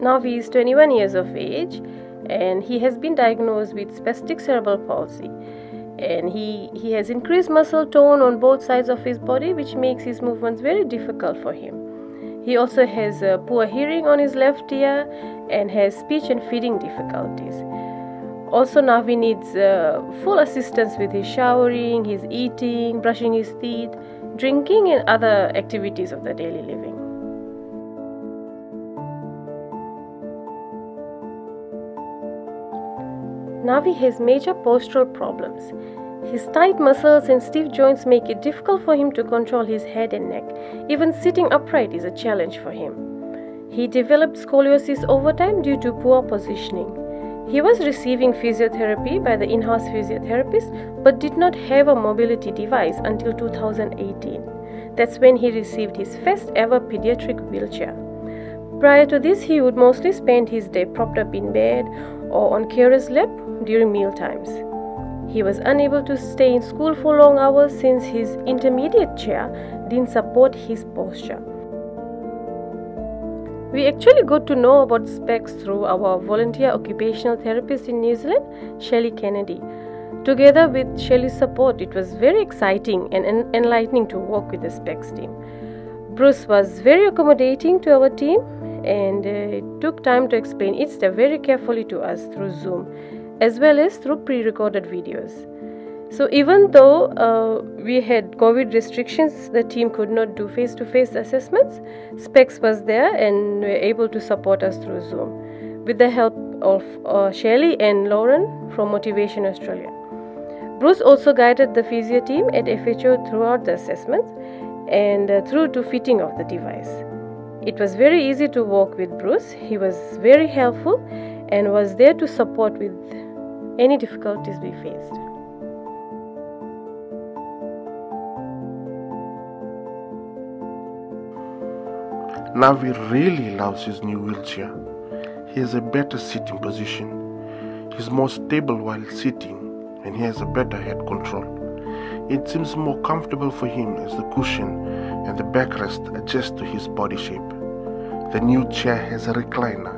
Now he is 21 years of age and he has been diagnosed with spastic cerebral palsy. And he, he has increased muscle tone on both sides of his body, which makes his movements very difficult for him. He also has uh, poor hearing on his left ear and has speech and feeding difficulties. Also, Navi needs uh, full assistance with his showering, his eating, brushing his teeth, drinking, and other activities of the daily living. Navi has major postural problems. His tight muscles and stiff joints make it difficult for him to control his head and neck. Even sitting upright is a challenge for him. He developed scoliosis over time due to poor positioning. He was receiving physiotherapy by the in house physiotherapist but did not have a mobility device until 2018. That's when he received his first ever pediatric wheelchair. Prior to this, he would mostly spend his day propped up in bed or on carer's lap during meal times. He was unable to stay in school for long hours since his intermediate chair didn't support his posture. We actually got to know about Spex through our volunteer occupational therapist in New Zealand, Shelley Kennedy. Together with Shelley's support, it was very exciting and enlightening to work with the Spex team. Bruce was very accommodating to our team and uh, took time to explain each step very carefully to us through Zoom as well as through pre recorded videos. So, even though uh, we had COVID restrictions, the team could not do face to face assessments, Spex was there and were able to support us through Zoom with the help of uh, Shelley and Lauren from Motivation Australia. Bruce also guided the physio team at FHO throughout the assessments and uh, through to fitting of the device. It was very easy to work with Bruce. He was very helpful and was there to support with any difficulties we faced. Navi really loves his new wheelchair. He has a better sitting position. He's more stable while sitting and he has a better head control. It seems more comfortable for him as the cushion and the backrest adjust to his body shape. The new chair has a recliner,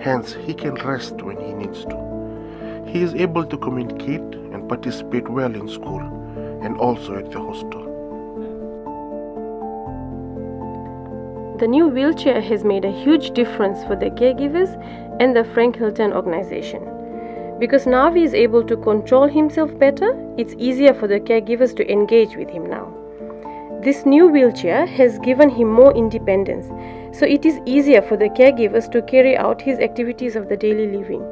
hence, he can rest when he needs to. He is able to communicate and participate well in school and also at the hostel. The new wheelchair has made a huge difference for the caregivers and the Frank Hilton organization. Because he is able to control himself better, it's easier for the caregivers to engage with him now. This new wheelchair has given him more independence so it is easier for the caregivers to carry out his activities of the daily living.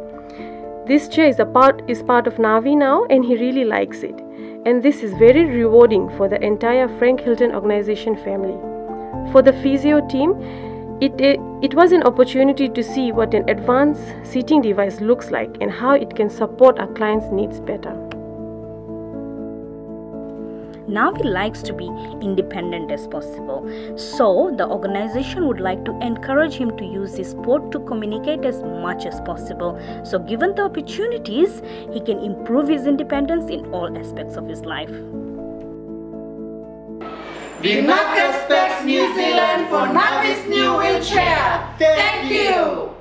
This chair is, a part, is part of Navi now and he really likes it. And this is very rewarding for the entire Frank Hilton organization family. For the physio team, it, it, it was an opportunity to see what an advanced seating device looks like and how it can support our clients' needs better. Now he likes to be independent as possible. So the organization would like to encourage him to use his sport to communicate as much as possible. So given the opportunities, he can improve his independence in all aspects of his life. Vinaka Spex New Zealand for Navi's new wheelchair. Thank you.